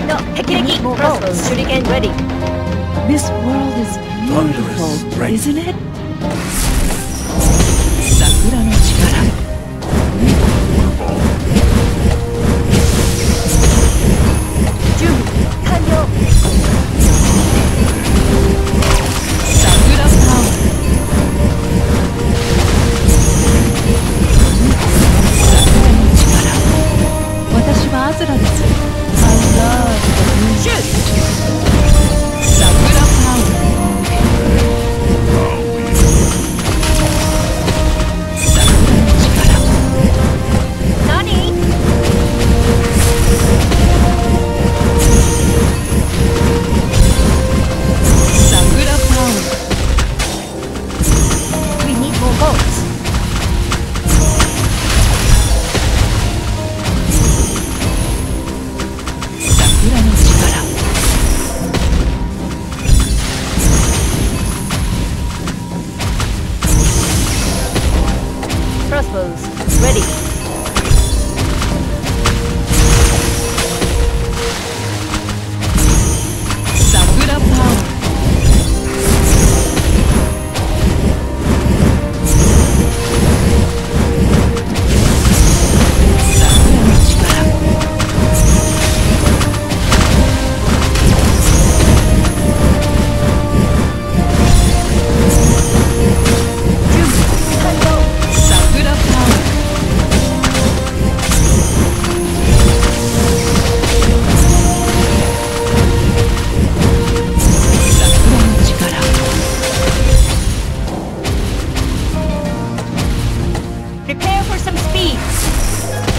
剣の霹靂プロス手裏剣 ready This world is beautiful, isn't it? 桜の力アズラです Crossbows ready. Prepare for some speed.